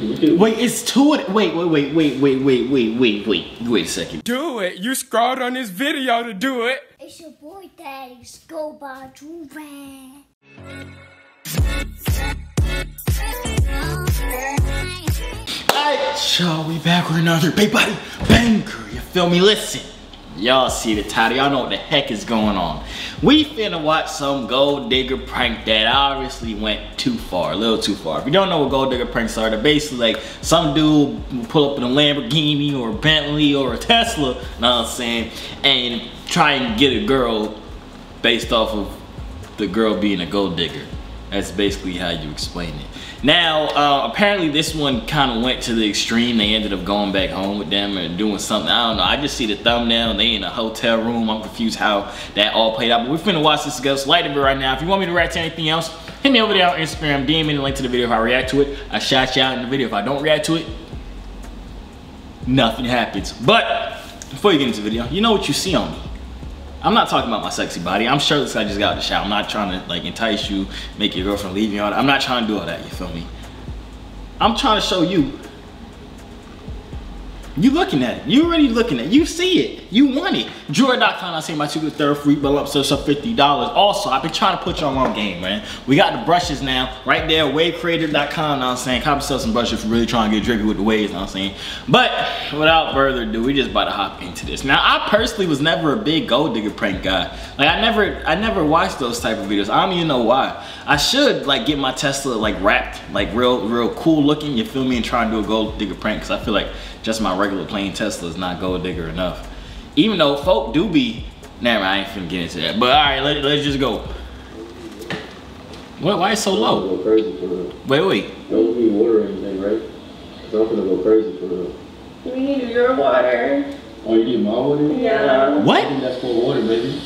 Wait, it's two. Wait, wait, wait, wait, wait, wait, wait, wait, wait, wait a second. Do it. You scrolled on this video to do it. It's your boy Daddy Scobar Duran. Alright, y'all, we back with another big body banger. You feel me? Listen, y'all see the title. Y'all know what the heck is going on. We finna watch some gold digger prank that obviously went too far, a little too far. If you don't know what gold digger pranks are, they're basically like some dude pull up in a Lamborghini or a Bentley or a Tesla, you know what I'm saying, and try and get a girl based off of the girl being a gold digger. That's basically how you explain it. Now, uh, apparently this one kind of went to the extreme. They ended up going back home with them and doing something. I don't know. I just see the thumbnail. They in a hotel room. I'm confused how that all played out. But we're finna watch this together. So like the right now. If you want me to react to anything else, hit me over there on Instagram. DM me the link to the video if I react to it. I shout you out in the video. If I don't react to it, nothing happens. But before you get into the video, you know what you see on me. I'm not talking about my sexy body. I'm shirtless. I just got out of the shower. I'm not trying to like entice you, make your girlfriend leave you on. I'm not trying to do all that. You feel me? I'm trying to show you. You looking at it. You already looking at it. You see it. You want it. Joorag.com, I say my two third free bill up so it's up $50. Also, I've been trying to put you on one game, man. We got the brushes now. Right there, wavecreator.com, know what I'm saying? Copy sell some brushes for really trying to get drippy with the waves, you know what I'm saying? But without further ado, we just about to hop into this. Now, I personally was never a big gold digger prank guy. Like I never I never watched those type of videos. I don't even know why. I should like get my Tesla like wrapped, like real real cool looking, you feel me, and try and do a gold digger prank because I feel like just my regular plain Tesla is not gold digger enough. Even though folk do be, never I ain't finna get into that. But all right, let, let's just go. What, why is so low? go crazy for real. Wait, wait. Don't need water or anything, right? Cause I'm gonna go crazy for real. We need your water. Oh, you need my water? Yeah. I What? think that's for water, baby.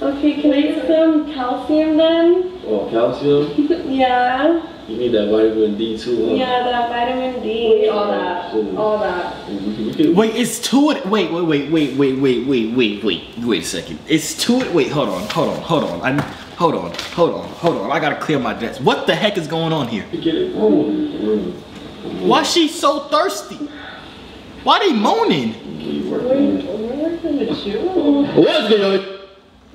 Okay, can I get some calcium then? Oh, calcium? yeah. You need that vitamin D too, huh? Yeah, that vitamin D. All that. Oh, shit. All that. We can, we can, Wait, it's two. Wait, wait, wait, wait, wait, wait, wait, wait, wait. Wait a second. It's two. Wait, hold on, hold on, hold on. I, hold on, hold on, hold on. I gotta clear my desk. What the heck is going on here? get it rolling. for real. Why she so thirsty? Why they moaning? Keep working. Where's the chew? What's going on?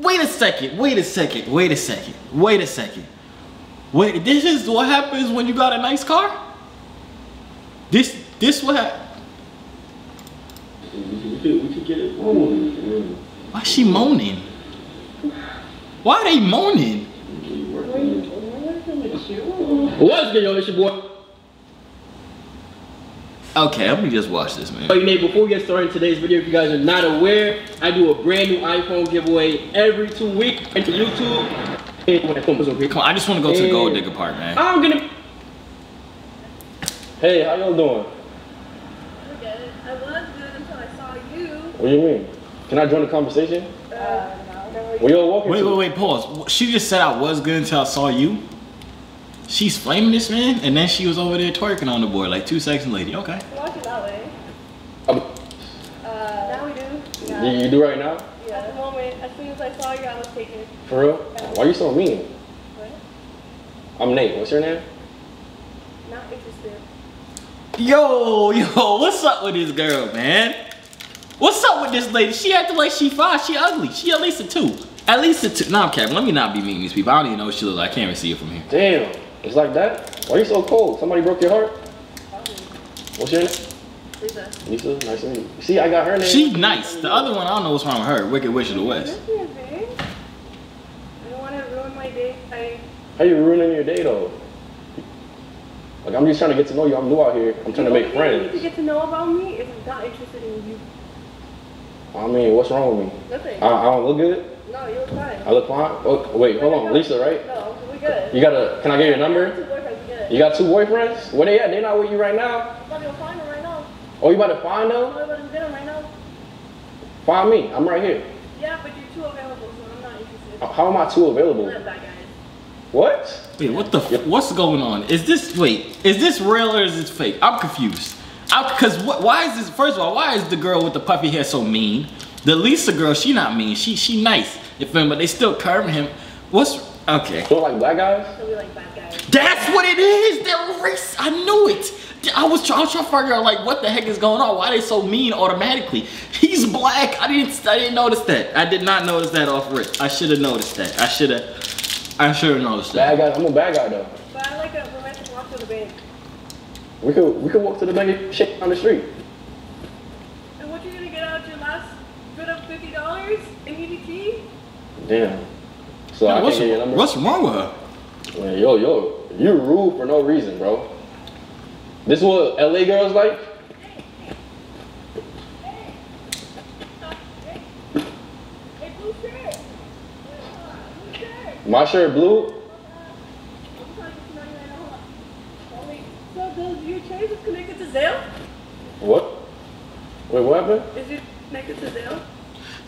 Wait a second. Wait a second. Wait a second. Wait a second. Wait. This is what happens when you got a nice car. This. This what hap- We can, we can, get it rolling. Why she moaning? Why are they moaning? Keep working. Where's the chew? What's going on? It's your boy. Okay, let me just watch this, man. Hey, Nate, before we get started in today's video, if you guys are not aware, I do a brand new iPhone giveaway every two weeks into YouTube. And when it comes over here, Come on, I just want to go to the gold digger part, man. I'm gonna. Hey, how y'all doing? Forget. I was good until I saw you. What do you mean? Can I join the conversation? Uh, no. Where y'all walking Wait, to? wait, wait, pause. She just said I was good until I saw you. She's flaming this man, and then she was over there twerking on the board like two seconds later. Okay. Watch it that way. Um, Uh, now we do. Yeah. you, you do right now? Yeah. At the moment, as soon as I saw you, I was taken. For real? Why are you so mean? What? I'm Nate. What's your name? Not interested. Yo, yo, what's up with this girl, man? What's up with this lady? She acting like she fine. She ugly. She at least a two. At least a two. No, I'm capping. Let me not be mean to these people. I don't even know what she look like. I can't even see it from here. Damn. It's like that? Why are you so cold? Somebody broke your heart? What's your name? Lisa. Lisa. Nice to meet you. See, I got her name. She's nice. The other one, I don't know what's wrong with her. Wicked Witch of the West. This is big. I don't want to ruin my day. I How you ruining your day though? Like I'm just trying to get to know you. I'm new out here. I'm trying to make friends. you need to get to know about me if I'm not interested in you. I mean, what's wrong with me? Nothing. I, I don't look good. no, you look fine. I look fine. Oh, wait, hold on, Lisa, right? No, we good. You got a? Can I get your number? Two boyfriends, we good. You got two boyfriends? Where they at? They not with you right now? I'm about to go find them right now. Oh, you about to find I'm them? about to get them right now. Find me. I'm right here. Yeah, but you're too available, so I'm not interested. How am I too available? Let that. What? Wait, what the? F- what's going on? Is this wait? Is this real or is this fake? I'm confused. I, Because what? Why is this? First of all, why is the girl with the puffy hair so mean? The Lisa girl, she not mean. She she nice. You feel me? But they still curving him. What's okay? Don't like black guys? So we like bad guys. That's what it is. They're race. I knew it. I was trying, I was trying to figure out like what the heck is going on. Why they so mean automatically? He's black. I didn't. I didn't notice that. I did not notice that off rip. I should have noticed that. I should have. I should have noticed that. Bad guy. I'm a bad guy though. But I like a romantic walk to the bank. We could we could walk to the bank and shake on the street. And what you gonna get out your last bit of fifty dollars in EBT? Damn. So I what's, can't get what's wrong with her? Man, yo, yo, you rude for no reason, bro. This is what LA girls like? Hey, blue shirt. Blue shirt. My shirt blue? I'm trying to get you $99 Oh, wait. So does your Chase is connected to Zelle? What? Wait, what happened? Is it connected to Zelle?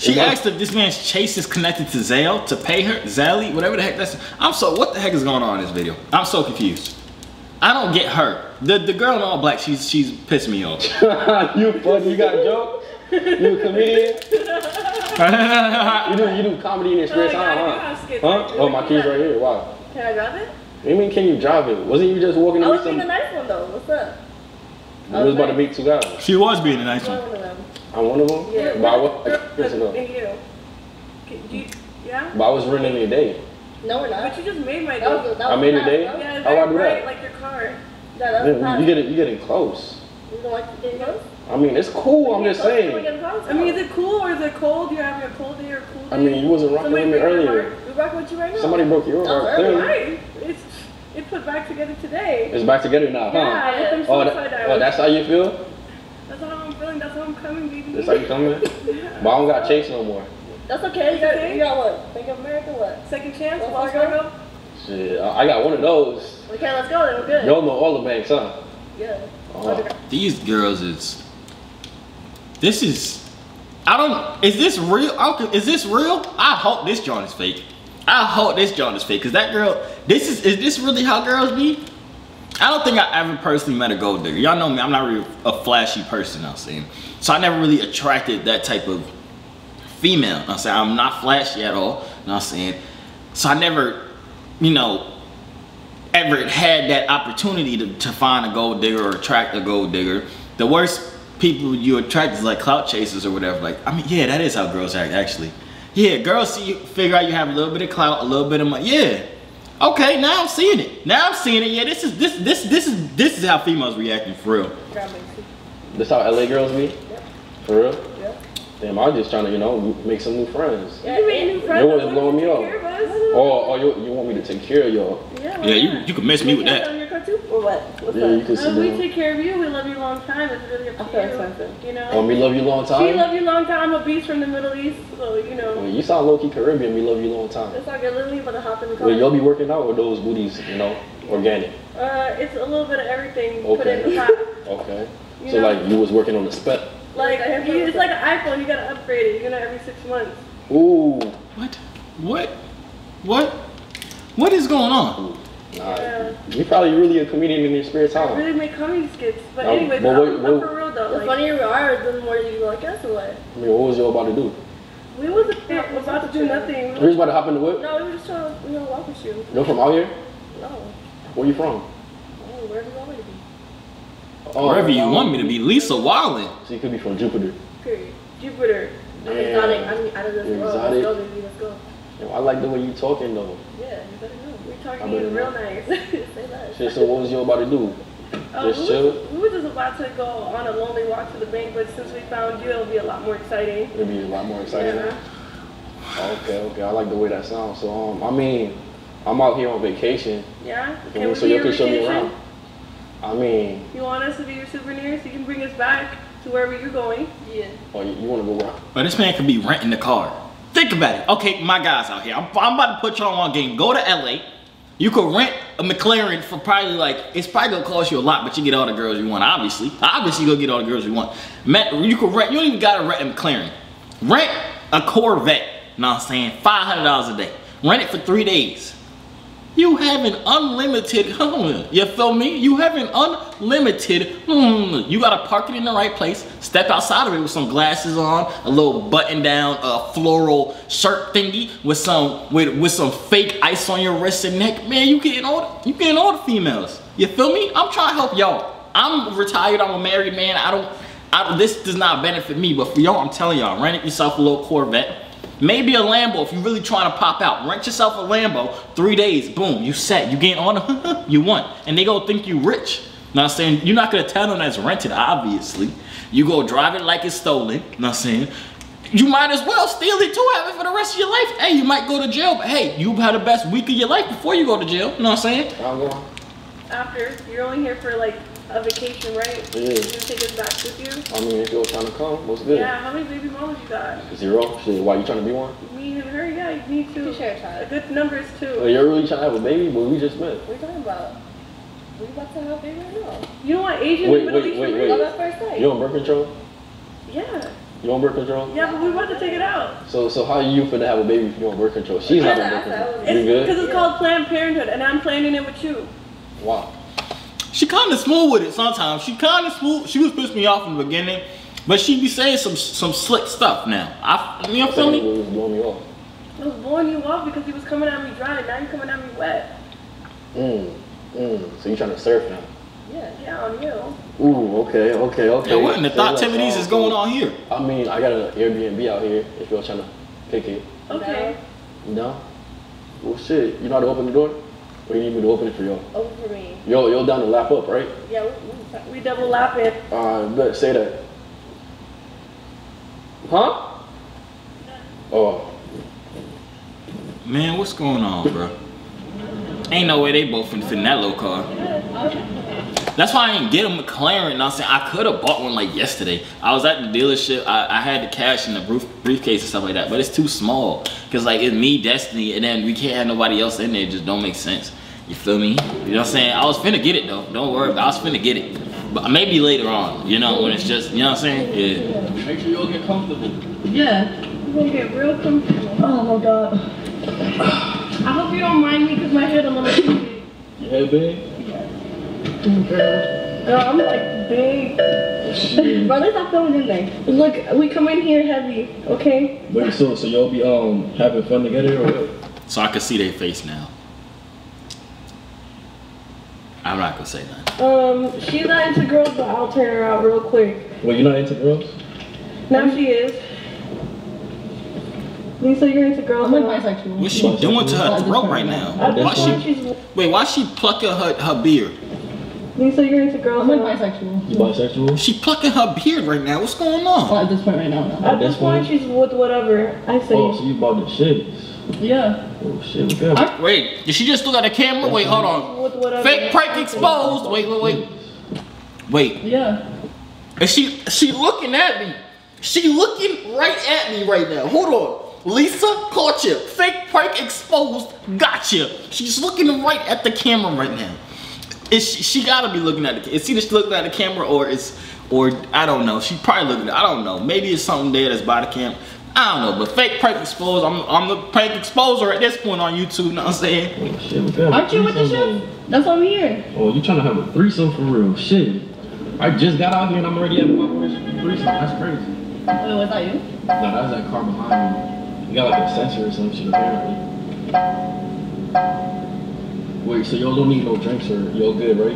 She Is asked if this man's chase is connected to Zale to pay her, Zally, whatever the heck that's. I'm so, what the heck is going on in this video? I'm so confused. I don't get her. The the girl in all black, she's she's pissing me off. you funny, you got jokes? You a comedian? You do you do comedy in your spare Oh, yeah, I time, do huh? have skits. Huh? Oh, my keys right here. Wow. Can I drive it? What do you mean, can you drive it? Wasn't you just walking to I meet was being a some? nice one though. What's up? You was about to meet two guys. she was being a nice I'm one. One of them. I'm one of them. Yeah. But I was years ago. And you. You- Yeah? But I was running your day. No, we're not. But you just made my That was, day. that I made your fast, day? bro. Yeah, How I very do that? like your car. Yeah, that was Man, you get it. You getting close. You don't like getting close? I mean, it's cool. I'm just Close, you don't saying. I mean, is it cool or is it cold? You're having a cold day or a cool day? I mean, you wasn't rocking Somebody with me break your earlier. heart? We rocking with you right now. Somebody broke your Oh, heart. earlier. Right. It's it put back together today. It's back together now, huh? Yeah, with them Oh, that, oh, that's how you feel? That's how I'm feeling. That's how I'm coming, baby. That's how you coming? But I don't got chase no more. That's okay. You got, you got what? Bank of America, what? Second chance. Wells Wells Fargo? Fargo. Shit, I I got one of those. Okay, let's go then. We're good. Y'all know all the banks, huh? Yeah. Oh. These girls is. This is. I don't. Is this real? Is this real? I hope this joint is fake. I hope this joint is fake. Cause that girl. This is. Is this really how girls be? I don't think I ever personally met a gold digger. Y'all know me. I'm not really a flashy person. I'm saying. So I never really attracted that type of female. I'm saying I'm not flashy at all. You know I'm saying. So I never, you know, ever had that opportunity to, to find a gold digger or attract a gold digger. The worst people you attract is like clout chasers or whatever. Like, I mean, yeah, that is how girls act actually. Yeah, girls see you, figure out you have a little bit of clout, a little bit of money. Yeah. Okay, now I'm seeing it. Now I'm seeing it. Yeah, this is this this this is this is how females reacting for real. Grab me. This how LA girls be? For real? Yeah. Damn, I'm just trying to, you know, make some new friends. Yeah, You made new yeah. friends. You wasn't blowing me up. off. take care of us. Oh, oh, you, you want me to take care of y'all? Yeah, Yeah, you you can miss me with Take that. On your car too? Or what? What's Yeah, you that? can Uh, sit we take care of you. We love you a long time. It's really up to Okay, you. expensive. You know. Oh, me love you long time. We love you long time. I'm a beast from the Middle East, so you I know. mean, you sound low-key Caribbean, We love you long time. It's like you're literally about to hop in the car. Wait, y'all be working out or those booties, you know, organic? Uh, it's a little bit of everything put in the Okay. pot. Okay. You So know- like you was working on the spec. Like Like that. you, it's like an iPhone. You gotta upgrade it. You know, every six months. Ooh. What? What? What? What is going on? Nah, Yeah. you probably really a comedian in your spare time. I time. really make comedy skits. But Um, anyway, but I'm, what- I'm what- for real though. The Like, funnier you are, the more you like us or what? I mean, what was y'all about to do? we was about to do nothing. You was about to hop in the whip? No, we were just trying to, you know, walk with you. You're from out here? No. Where you from? Oh, wherever you want me to be. Oh, Wherever you want me to be, Lisa Wildin. So you could be from Jupiter. Period. Jupiter. I'm Damn. exotic. I'm out of this You're world. exotic. Let's go, baby. Let's go. Yo, I like the way you're talking though. Yeah, you better know. We're I talking better real nice. Say that. Shit, so what was you about to do? Uh, Just we, chill? was, we were just about to go on a lonely walk to the bank, but since we found you, it'll be a lot more exciting. It'll be a lot more exciting. Yeah. Okay, okay. I like the way that sounds. So um, I mean, I'm out here on vacation. Yeah? Can Can we so you can show me around. I mean, You want us to be your souvenirs? so you can bring us back to wherever you're going? Yeah. oh, you, you want to go around? But this man could be renting the car. Think about it. Okay, my guys out here. I'm, I'm about to put y'all on game. Go to LA. You could rent a McLaren for probably like it's probably gonna cost you a lot, but you get all the girls you want. Obviously, obviously, you go get all the girls you want. You could rent. You don't even gotta rent a McLaren. Rent a Corvette. You know what I'm saying? Five hundred dollars a day. Rent it for three days. You have an unlimited, you feel me? You have an unlimited, hmm, you gotta park it in the right place, step outside of it with some glasses on, a little button down, a floral shirt thingy with some, with, with some fake ice on your wrist and neck. Man, you getting all, you getting all the females. You feel me? I'm trying to help y'all. I'm retired. I'm a married man. I don't. I, this does not benefit me, but for y'all, I'm telling y'all, rent yourself a little Corvette. Maybe a Lambo if you're really trying to pop out. Rent yourself a Lambo, three days, boom, you set. You getting on the, you want. And they gonna think you rich. I'm saying? You're not gonna tell them that's rented, obviously. You go drive it like it's stolen. I'm saying? You might as well steal it too, have it for the rest of your life. Hey, you might go to jail, but hey, you had the best week of your life before you go to jail. You know what I'm saying? After, you're only here for like a vacation, right? Yeah. You gonna take us back with you? I mean, if you're trying to come, what's good? Yeah, how many baby mamas you got? Zero. Shit, why you trying to be one? Me and her, yeah, me too. to. share a child. Good numbers too. you're really trying to have a baby, but we just met. What are you talking about? We about to have a baby right now. You don't want Asian Wait, Middle wait, Eastern wait, babies? On that first night. You on birth control? Yeah. You on birth control? Yeah, but we about to take it out. So, so how are you finna have a baby if you on birth control? She's not on Yeah, birth control. that You It's because good? it's called Planned Parenthood, and I'm planning it with you. Wow. She kind of smooth with it sometimes. She kind of smooth. She was pissing me off in the beginning, but she be saying some some slick stuff now. I, you know, feel me? was blowing me off. I was blowing you off because he was coming at me dry, and now you're coming at me wet. Mm, mm. So you trying to surf now? Yeah. Yeah, on you. Ooh, okay, okay, okay. Yo, what in the Say thought less. activities is going on here? I mean, I got an Airbnb out here if you're trying to pick it. Okay. No? Well, shit. You know how to open the door? Or you need me to open it for y'all? Open for me. Yo, yo down to lap up, right? Yeah, we, we, We double lap it. Uh, bet, say that. Huh? Oh, Man, what's going on, bro? Ain't no way they both finna fit in that little car. That's why I didn't get a McLaren. You know what I'm saying? I could have bought one like yesterday. I was at the dealership. I, I had the cash in the brief, briefcase and stuff like that, but it's too small. Cause like it's me, Destiny, and then we can't have nobody else in there. It just don't make sense. You feel me? You know what I'm saying? I was finna get it though. Don't worry. I was finna get it. But maybe later on. You know when it's just you know what I'm saying? Yeah. Make sure you all get comfortable. Yeah. We're gonna get real comfortable. Oh my god. I hope you don't mind me because my head a little too big. your head big? Girl, I'm like big. Bro, let's not filming in there. Look, we come in here heavy, okay? Wait, so so y'all be um having fun together or what? So I can see their face now. I'm not gonna say that. Um, she's not into girls, but I'll turn her out real quick. Well, you're not into girls? Now she is. Lisa, you're into girls. I'm bisexual. What's she doing to her throat right now? Why she? Wait, why she plucking her, her beard? Lisa, you're into girls. I'm now. bisexual. You bisexual? She plucking her beard right now. What's going on? Well, at this point right now, no. At this This point, one? she's with whatever I say. Oh, so you bought the shits. Yeah. Oh shit, look at Wait, did she just look at the camera? Wait, hold on. Fake prank exposed. Wait, wait, wait. Wait, Yeah. is she she looking at me? She looking right at me right now. Hold on. Lisa caught you. Fake prank exposed. Gotcha. She's looking right at the camera right now. Is she, she gotta be looking at the. Is she just looking at the camera or is or I don't know. She probably looking. At, I don't know. Maybe it's something there that's by the camera. I don't know. But fake prank exposed. I'm I'm the prank exposer at this point on YouTube. Know what I'm saying? Oh shit, Aren't you with the shit? That's why I'm hearing. Oh, you trying to have a threesome for real? Shit. I just got out here and I'm already having my first threesome. That's crazy. Wait, was that you? No, that's that car behind me. You got like a sensor or some shit apparently. Wait, so y'all don't need no drinks or y'all good, right?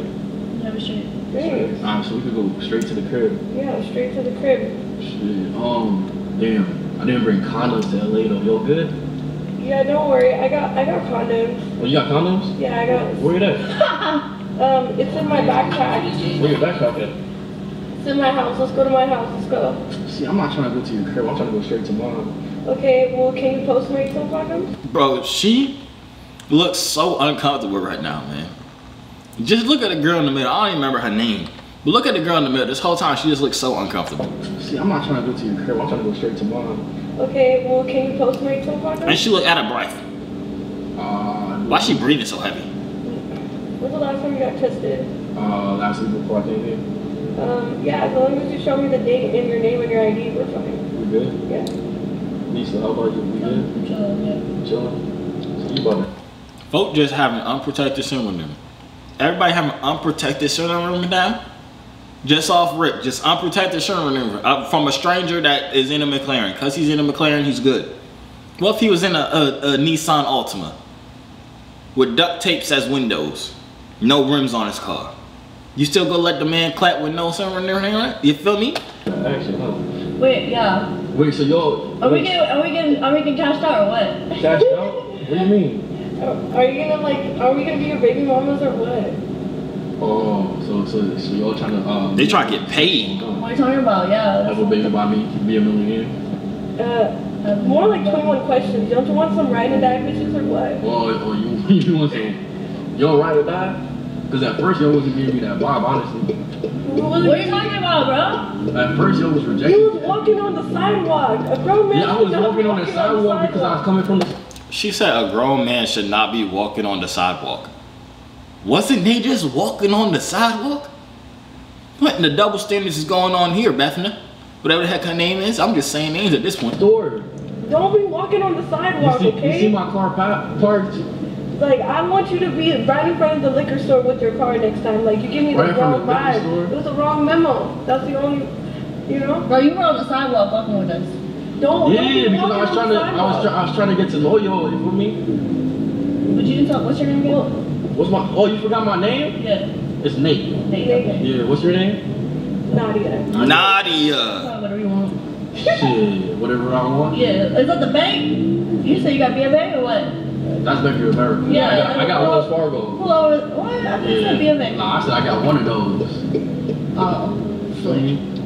Yeah, but shit. Thanks. Alright, so we could go straight to the crib. Yeah, straight to the crib. Shit. Um, damn. I didn't bring condoms to LA though. Y'all good? Yeah, don't worry. I got I got condoms. Oh, you got condoms? Yeah, I got. Where you at? Um, it's in my backpack. Where your backpack at? It's in my house. Let's go to my house. Let's go. See, I'm not trying to go to your crib. I'm trying to go straight to mine. Okay. Well, can you post me some condoms? Bro, she looks so uncomfortable right now, man. Just look at the girl in the middle. I don't even remember her name. But look at the girl in the middle. This whole time she just looks so uncomfortable. See, I'm not trying to go to your crib. I'm trying to go straight to mine. Okay. Well, can you post me some condoms? And she look out of breath. Uh, Why she breathing so heavy? When's the last time you got tested? uh, last week before I came here. Um, yeah, as long as you show me the date and your name and your ID, we're fine. We good? Yeah. Lisa, how about you? We good? Chilling, yeah. Chilling? So you about it? Folk just having unprotected semen. Everybody having unprotected semen now. Just off rip, just unprotected semen uh, from a stranger that is in a McLaren. Cause he's in a McLaren, he's good. What if he was in a, a, a Nissan Altima with duct tapes as windows, no rims on his car? You still gonna let the man clap with no summer and everything on it? You feel me? Actually. Wait, yeah. Wait, so y'all. Are we wait, getting are we getting are we getting cashed out or what? Cashed out? What do you mean? Are you gonna like? Are we gonna be your baby mamas or what? Oh, so so so y'all trying to um. They try to get paid. What are you talking about? Yeah. Have a baby by me, be a millionaire. Uh, more like 21 questions. Don't you want some ride and die bitches or what? Or or you you want some? Y'all ride or die? Cause at first y'all wasn't giving me that vibe, honestly. What are you talking about, bro? At first y'all was You rejecting. was walking on the sidewalk. A grown man. Yeah, I was should not walking be on the sidewalk because I was coming from the. She said a grown man should not be walking on the sidewalk. Wasn't they just walking on the sidewalk? What in the double standards is going on here, Bethany? Whatever the heck her name is, I'm just saying names at this point. Door. Don't be walking on the You sidewalk, see, okay? you see my car parked Like, I want you to be right in front of the liquor store with your car next time. Like, you give me the Right in front wrong of the vibe. store? It was the wrong memo. That's the only, you know? Bro, you were on the sidewalk walking with us. Don't. don't Yeah, because I was trying the to, I was, try, I was trying to get to know y'all. You feel me? But you didn't tell what's your name again? What's my? Oh, you forgot my name? Yeah. It's Nate. Nate, okay. Yeah. What's your name? Nadia. Nadia. Call Whatever you want. Shit, whatever I want. Yeah. Is that the bank? You say you got BMA or what? That's Bank of America. Yeah, I got, I got I- Wells Fargo. Pull over. What? I thought you said BMA. Nah, I said I got one of those. Oh. Feel me?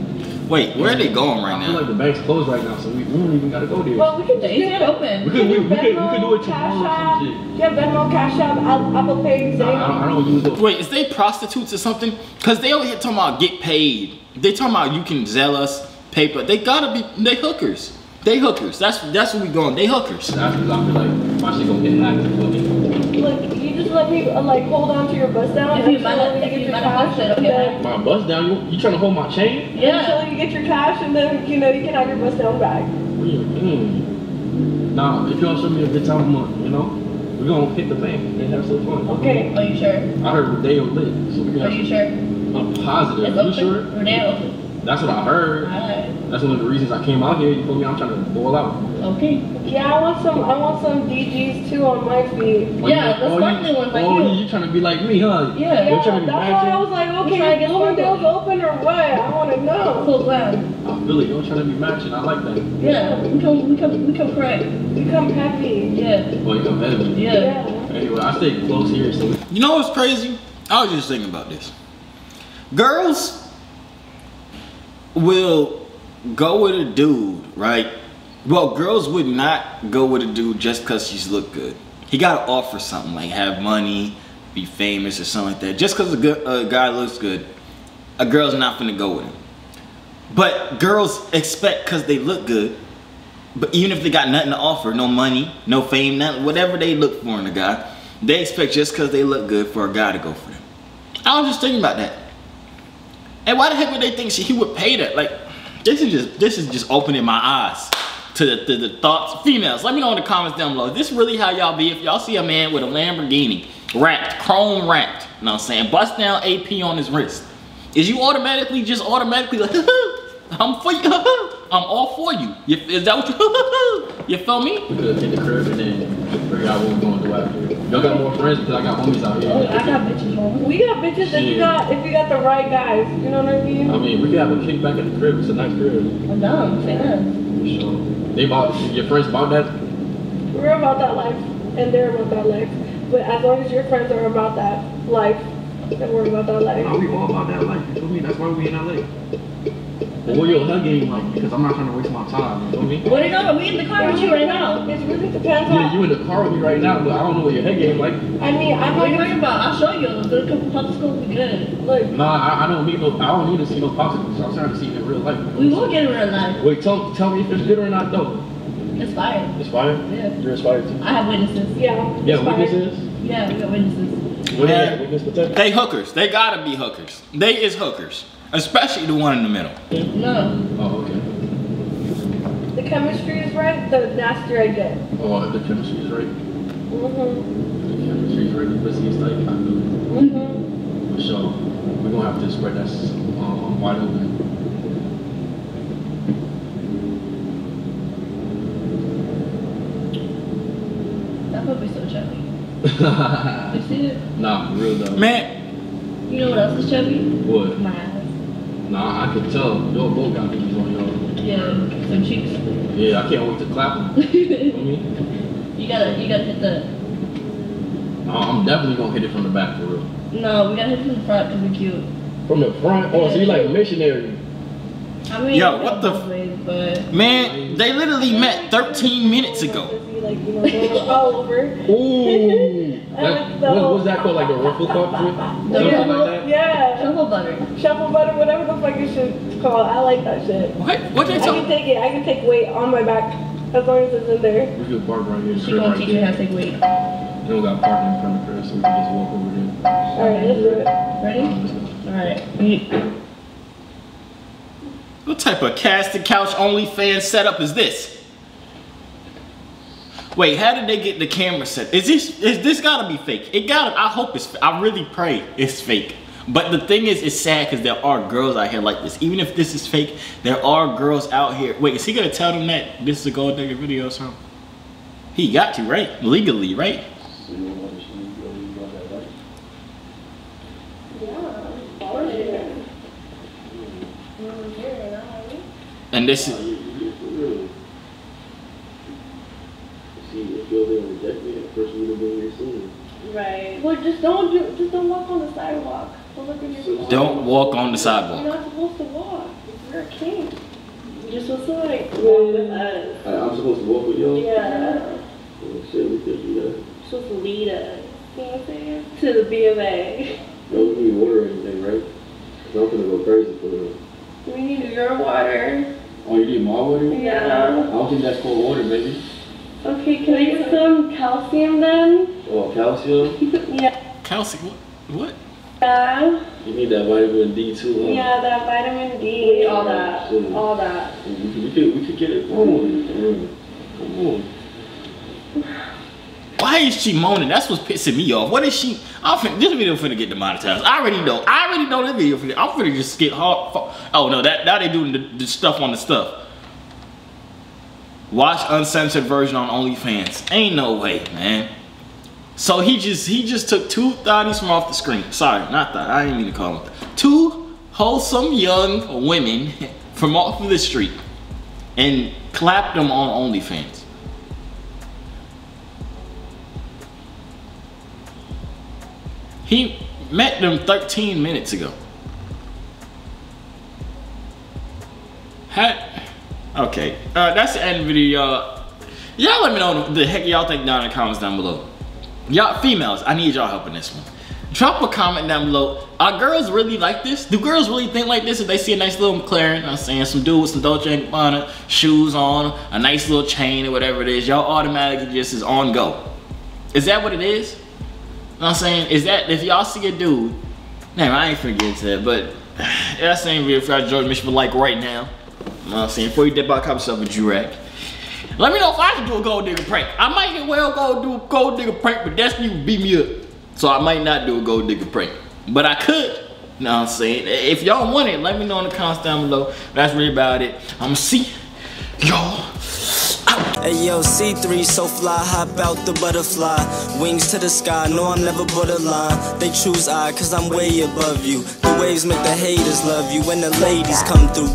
Wait, where are they going right now? I feel like the bank's closed right now, so we, we don't even gotta go there. Well, we could just They get ain't open. we could, we, we, could, we Venmo, could do it Cash tomorrow or App. some shit. Yeah, Venmo, Cash App, Apple Apple Pay, Nah, I, don't, I don't use those. Wait, is they prostitutes or something? Cause they over here talking about get paid. They talking about you can sell us paper. They gotta be. They hookers. They hookers. That's that's where we going. They hookers. That's because I feel like my shit gonna get hacked. You feel me? Like, you just let me, uh, like, hold on to your bust down If you until might you get you your cash, busted, and okay. then, My bust down. You, you trying to hold my chain? Yeah. until you get your cash, and then, you know, you can have your bust down back. What do you mean? Nah, if y'all show me a good time of month, you know, we're gonna hit the bank and have some fun. Okay. Are you sure? I heard Rodeo lit, so we Are you sure? I'm positive. It's you open. sure? Renee open. That's what I heard. Alright. That's one of the reasons I came out here. You feel me? I'm trying to ball out. Okay. Yeah, I want some, I want some DGs too on my feed. Oh, Yeah, you- the oh, sparkly you, ones like oh, you. you trying to be like me, huh? Yeah. You're Yeah, trying to that's be why I was like, trying to okay, get Bloomingdale's sparkle. open or what? I want to know. Full glam. I feel it. You're trying to be matching. I like that. Yeah. We come. We come. We come correct. Become happy. Yeah. Well, you heavy. Yeah. Yeah. Anyway, I stay close here, so You know what's crazy? I was just thinking about this. Girls will go with a dude, right? Well, girls would not go with a dude just because she's look good. He got to offer something, like have money, be famous, or something like that. Just because a, a guy looks good, a girl's not gonna go with him. But girls expect because they look good, but even if they got nothing to offer, no money, no fame, nothing, whatever they look for in a guy, they expect just because they look good for a guy to go for them. I was just thinking about that. And why the heck would they think she, he would pay that? Like, this is just this is just opening my eyes to the, to the thoughts. Females, let me know in the comments down below. Is this really how y'all be if y'all see a man with a Lamborghini wrapped, chrome wrapped, you know what I'm saying, bust down AP on his wrist? Is you automatically just automatically like, I'm for you, I'm all for you. is that what you, you feel me? we could hit the crib and then figure out what we're gonna do after. Y'all got more friends because I got homies out Oh, here. I got bitches home. We got bitches if you got if you got the right guys. You know what I mean? I mean, we could have a kickback at the crib. It's a nice crib. I'm down. Say that. For sure. They bought your friends bought that. We're about that life, and they're about that life. But as long as your friends are about that life, then we're about that No, life. we all about that life. You feel me? That's why we in LA. But what your hug game like? Because I'm not trying to waste my time. You feel me? What are you talking? We in the car with you right now. It really depends Yeah, you in the car with me right now, but I don't know what your head game like. I mean, I'm What are you not talking about? I'll show you. The couple popsicles will be good. like Nah, I, I don't need no. I don't need to see no popsicles. I'm trying to see it in real life. We will get in real life. Wait, tell tell me if it's good or not though. It's fire. Inspired? Yeah. You're inspired too. I have witnesses. yeah. Yeah, it's witnesses. Yeah, we got witnesses. What is witness? They hookers. They gotta be hookers. They is hookers. Especially the one in the middle. No. Oh, okay. The chemistry is right. The nastier I get. Oh, the chemistry is right. Mhm. The chemistry is right. The pussy is tight. I feel it. Mhm. For sure. We're gonna have to spread that um, wide open. That would be so chubby. You see it? nah, for real though. Man, You know what else is chubby? What? My ass. Nah, I could tell. Y'all both got these on y'all. Yeah, some cheeks. Yeah, I can't wait to clap them. you know what I mean? You gotta, you gotta hit the. Nah, I'm definitely gonna hit it from the back for real. No, we gotta hit from the front because we're cute. From the front? Oh, so you like missionary. I mean, Yo, what the ways, but Man, they literally met 13 minutes ago. Like, you know, all over. Ooh. That, like the what, was that called? Like the ruffle cup trip? Yeah. like that? Yeah. shuffle butter. Shuffle butter, whatever the fuck your should call. I like that shit. What? What they I can take it. I can take weight on my back as long as it's in there. We could park right here. She crib gonna right teach you how to take weight. We don't got parking in front of the crib, so we can just walk over there. Alright, let's do it. Ready? Alright. What type of casted couch OnlyFans setup is this? Wait, how did they get the camera set? Is this is this gotta be fake? It gotta. I hope it's. I really pray it's fake. But the thing is, it's sad because there are girls out here like this. Even if this is fake, there are girls out here. Wait, is he gonna tell them that this is a gold digger video or something? He got to right legally, right? And this is See, if you're there and reject me, the first would have been your scene. Right. Well, just don't do. Just don't walk on the sidewalk. Don't look at your phone. don't walk on the sidewalk. You're not supposed to walk. You're a king. You're supposed to like walk with us. I, I'm supposed to walk with y'all? Yeah. Oh, shit, we could do that. You're supposed to lead us. You know what I'm saying? To the BMA. of Don't need water or anything, right? Cause I'm gonna go crazy for real. We need your water. Oh, you need my water? Yeah. I don't think that's cold water, baby. Okay, can I get some calcium then? Oh, calcium? Yeah. Calcium. What? What? Yeah. You need that vitamin D too, huh? Yeah, that vitamin D, all that, Shit. all that. We could, we could, we could get it going. Mm. Come on. Why is she moaning? That's what's pissing me off. What is she? I'm fin- this video finna get demonetized. I already know. I already know this video finna. I'm finna just get hard. Oh no, that now they doing the, the stuff on the stuff. Watch uncensored version on OnlyFans. Ain't no way, man. So he just he just took two thotties from off the screen. Sorry, not that. I didn't mean to call them. Two wholesome young women from off of the street and clapped them on OnlyFans. He met them 13 minutes ago. Had, okay, uh, that's the end of the video, y'all. Y'all let me know the heck y'all think down in the comments down below. Y'all females, I need y'all help in this one. Drop a comment down below. Are girls really like this? Do girls really think like this if they see a nice little McLaren? I'm saying some dude with some Dolce & Gabbana shoes on, a nice little chain or whatever it is. Y'all automatically just is on go. Is that what it is? I'm saying? Is that if y'all see a dude, damn, I ain't finna get into that, but that's the same video if y'all George Michigan like right now. You know what I'm saying? Before you dip out, cop yourself a Joorag. Let me know if I can do a gold digger prank. I might get well go do a gold digger prank, but Destiny would beat me up. So I might not do a gold digger prank. But I could. You know what I'm saying? If y'all want it, let me know in the comments down below. That's really about it. I'ma see y'all. Hey yo, C3 so fly, hop out the butterfly. Wings to the sky, no, I'm never borderline. They choose I, cause I'm way above you. The waves make the haters love you when the ladies come through.